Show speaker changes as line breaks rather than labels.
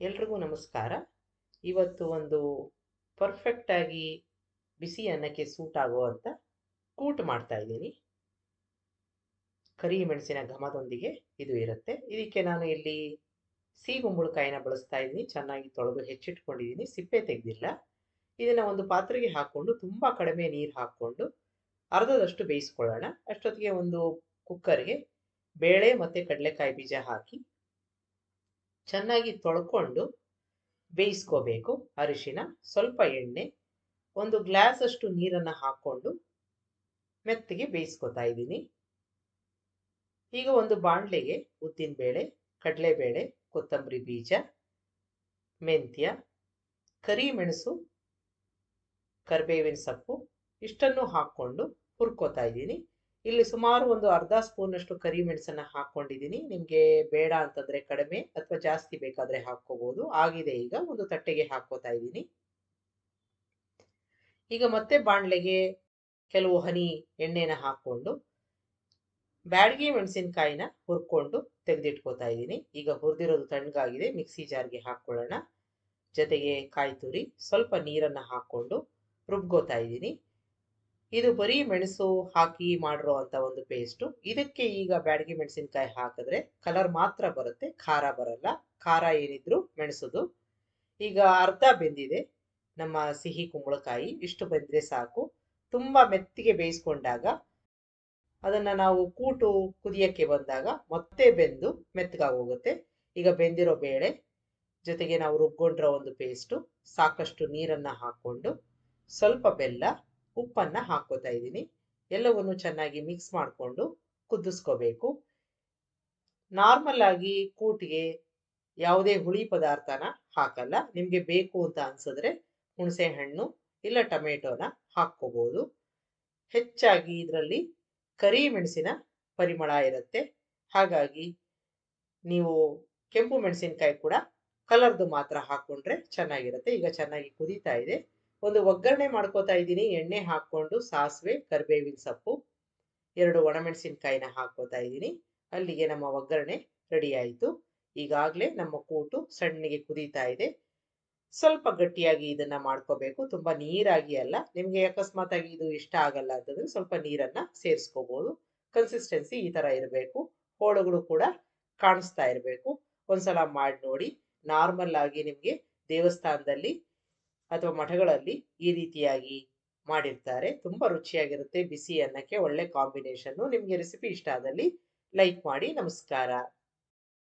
ಎಲ್ರಿಗೂ ನಮಸ್ಕಾರ. ಇವತ್ತು ಒಂದು ಪರ್ಫೆಕ್ಟಾಗಿ ಬಿಸಿ ಅನ್ನಕ್ಕೆ ಸೂಟ್ ಆಗುವಂಥ ಕೂಟ್ ಮಾಡ್ತಾ ಇದ್ದೀನಿ. ಕರಿ ಮೆಣಸಿನ ಘಮದೊಂದಿಗೆ ಇದು ಇರುತ್ತೆ. ಇದಕ್ಕೆ ನಾನು ಇಲ್ಲಿ ಸಿಗುಂಬಳಕಾಯಿನ ಬಳಸ್ತಾ ಇದ್ದೀನಿ. ಚೆನ್ನಾಗಿ ತೊಳೆದು ಹೆಚ್ಚಿಟ್ಕೊಂಡಿದ್ದೀನಿ. ಸಿಪ್ಪೆ ತೆಗೆದಿಲ್ಲ. ಇದನ್ನು ಒಂದು ಪಾತ್ರೆಗೆ ಹಾಕ್ಕೊಂಡು ತುಂಬ ಕಡಿಮೆ ನೀರು ಹಾಕ್ಕೊಂಡು ಅರ್ಧದಷ್ಟು ಬೇಯಿಸ್ಕೊಳ್ಳೋಣ. ಅಷ್ಟೊತ್ತಿಗೆ ಒಂದು ಕುಕ್ಕರ್ಗೆ ಬೇಳೆ ಮತ್ತು ಕಡಲೆಕಾಯಿ ಬೀಜ ಹಾಕಿ ಚೆನ್ನಾಗಿ ತೊಳ್ಕೊಂಡು ಬೇಯಿಸ್ಕೋಬೇಕು ಅರಿಶಿನ. ಸ್ವಲ್ಪ ಎಣ್ಣೆ, ಒಂದು ಗ್ಲಾಸಷ್ಟು ನೀರನ್ನು ಹಾಕ್ಕೊಂಡು ಮೆತ್ತಗೆ ಬೇಯಿಸ್ಕೊತಾ ಇದ್ದೀನಿ. ಈಗ ಒಂದು ಬಾಣಲೆಗೆ ಉದ್ದಿನಬೇಳೆ, ಕಡಲೆಬೇಳೆ, ಕೊತ್ತಂಬರಿ ಬೀಜ, ಮೆಂತ್ಯ, ಕರಿಮೆಣಸು, ಕರಿಬೇವಿನ ಸೊಪ್ಪು, ಇಷ್ಟನ್ನು ಹಾಕ್ಕೊಂಡು ಹುರ್ಕೋತಾ ಇದ್ದೀನಿ. ಇಲ್ಲಿ ಸುಮಾರು ಒಂದು ಅರ್ಧ ಸ್ಪೂನಷ್ಟು ಕರಿಮೆಣಸನ್ನ ಹಾಕ್ಕೊಂಡಿದ್ದೀನಿ ನಿಮಗೆ ಬೇಡ ಅಂತಂದ್ರೆ ಕಡಿಮೆ ಅಥವಾ ಜಾಸ್ತಿ ಬೇಕಾದ್ರೆ ಹಾಕ್ಕೋಬೋದು. ಆಗಿದೆ ಈಗ, ಒಂದು ತಟ್ಟೆಗೆ ಹಾಕ್ಕೋತಾ ಇದ್ದೀನಿ. ಈಗ ಮತ್ತೆ ಬಾಣಲೆಗೆ ಕೆಲವು ಹನಿ ಎಣ್ಣೆನ ಹಾಕ್ಕೊಂಡು, ಬ್ಯಾಡಗಿ ಮೆಣಸಿನಕಾಯಿನ ಹುರ್ಕೊಂಡು ತೆಗೆದಿಟ್ಕೋತಾ ಇದ್ದೀನಿ. ಈಗ ಹುರಿದಿರೋದು ತಣ್ಣಗಾಗಿದೆ, ಮಿಕ್ಸಿ ಜಾರ್ಗೆ ಹಾಕ್ಕೊಳ್ಳೋಣ. ಜೊತೆಗೆ ಕಾಯಿ ತುರಿ ಸ್ವಲ್ಪ ನೀರನ್ನು ಹಾಕ್ಕೊಂಡು ರುಬ್ಕೋತಾ ಇದ್ದೀನಿ. ಇದು ಬರೀ ಮೆಣಸು ಹಾಕಿ ಮಾಡಿರೋ ಅಂತ ಒಂದು ಪೇಸ್ಟು ಇದಕ್ಕೆ ಈಗ ಬ್ಯಾಡಗಿ ಮೆಣಸಿನಕಾಯಿ ಹಾಕಿದ್ರೆ ಕಲರ್ ಮಾತ್ರ ಬರುತ್ತೆ, ಖಾರ ಬರಲ್ಲ. ಖಾರ ಏನಿದ್ರು ಮೆಣಸುದು. ಈಗ ಅರ್ಧ ಬೆಂದಿದೆ ನಮ್ಮ ಸಿಹಿ ಕುಂಬಳಕಾಯಿ. ಇಷ್ಟು ಬೆಂದ್ರೆ ಸಾಕು. ತುಂಬ ಮೆತ್ತಿಗೆ ಬೇಯಿಸ್ಕೊಂಡಾಗ ಅದನ್ನ ನಾವು ಕೂಟು ಕುದಿಯಕ್ಕೆ ಬಂದಾಗ ಮತ್ತೆ ಬೆಂದು ಮೆತ್ತಗಾಗೋಗುತ್ತೆ ಈಗ ಬೆಂದಿರೋ ಬೇಳೆ ಜೊತೆಗೆ ನಾವು ರುಬ್ಕೊಂಡಿರೋ ಒಂದು ಪೇಸ್ಟು ಸಾಕಷ್ಟು ನೀರನ್ನ ಹಾಕ್ಕೊಂಡು ಸ್ವಲ್ಪ ಬೆಲ್ಲ ಉಪ್ಪನ್ನ ಹಾಕೋತಾ ಇದ್ದೀನಿ. ಎಲ್ಲವನ್ನು ಚೆನ್ನಾಗಿ ಮಿಕ್ಸ್ ಮಾಡಿಕೊಂಡು ಕುದಿಸ್ಕೋಬೇಕು. ನಾರ್ಮಲ್ ಆಗಿ ಕೂಟಿಗೆ ಯಾವುದೇ ಹುಳಿ ಪದಾರ್ಥನ ಹಾಕಲ್ಲ. ನಿಮಗೆ ಬೇಕು ಅಂತ ಅನ್ಸಿದ್ರೆ ಹುಣಸೆ ಹಣ್ಣು ಇಲ್ಲ ಟೊಮೆಟೊನ ಹಾಕ್ಕೋಬೋದು. ಹೆಚ್ಚಾಗಿ ಇದರಲ್ಲಿ ಕರಿ ಮೆಣಸಿನ ಪರಿಮಳ ಇರುತ್ತೆ. ಹಾಗಾಗಿ ನೀವು ಕೆಂಪು ಮೆಣಸಿನಕಾಯಿ ಕೂಡ ಕಲರ್ದು ಮಾತ್ರ ಹಾಕೊಂಡ್ರೆ ಚೆನ್ನಾಗಿರುತ್ತೆ. ಈಗ ಚೆನ್ನಾಗಿ ಕುದೀತಾ ಇದೆ. ಒಂದು ಒಗ್ಗರಣೆ ಮಾಡ್ಕೋತಾ ಇದ್ದೀನಿ. ಎಣ್ಣೆ ಹಾಕ್ಕೊಂಡು ಸಾಸಿವೆ, ಕರಿಬೇವಿನ ಸೊಪ್ಪು, ಎರಡು ಒಣಮೆಣಸಿನ್ಕಾಯಿನ ಹಾಕ್ಕೋತಾ ಇದ್ದೀನಿ. ಅಲ್ಲಿಗೆ ನಮ್ಮ ಒಗ್ಗರಣೆ ರೆಡಿ ಆಯಿತು. ಈಗಾಗಲೇ ನಮ್ಮ ಕೂಟು ಸಣ್ಣಗೆ ಕುದೀತಾ ಇದೆ. ಸ್ವಲ್ಪ ಗಟ್ಟಿಯಾಗಿ ಇದನ್ನ ಮಾಡ್ಕೋಬೇಕು. ತುಂಬಾ ನೀರಾಗಿ ಅಲ್ಲ. ನಿಮ್ಗೆ ಅಕಸ್ಮಾತ್ ಆಗಿ ಇದು ಇಷ್ಟ ಆಗಲ್ಲ ಅಂತಂದ್ರೆ ಸ್ವಲ್ಪ ನೀರನ್ನ ಸೇರಿಸ್ಕೋಬಹುದು ಕನ್ಸಿಸ್ಟೆನ್ಸಿ ಈ ತರ ಇರಬೇಕು. ಹೋಳುಗಳು ಕೂಡ ಕಾಣಿಸ್ತಾ ಇರಬೇಕು. ಒಂದ್ಸಲ ಮಾಡಿ ನೋಡಿ. ನಾರ್ಮಲ್ ಆಗಿ ನಿಮ್ಗೆ ದೇವಸ್ಥಾನದಲ್ಲಿ ಅಥವಾ ಮಠಗಳಲ್ಲಿ ಈ ರೀತಿಯಾಗಿ ಮಾಡಿರ್ತಾರೆ. ತುಂಬಾ ರುಚಿಯಾಗಿರುತ್ತೆ. ಬಿಸಿ ಅನ್ನಕ್ಕೆ ಒಳ್ಳೆ ಕಾಂಬಿನೇಷನ್ ನಿಮ್ಗೆ ರೆಸಿಪಿ ಇಷ್ಟ ಆದಲ್ಲಿ ಲೈಕ್ ಮಾಡಿ. ನಮಸ್ಕಾರ.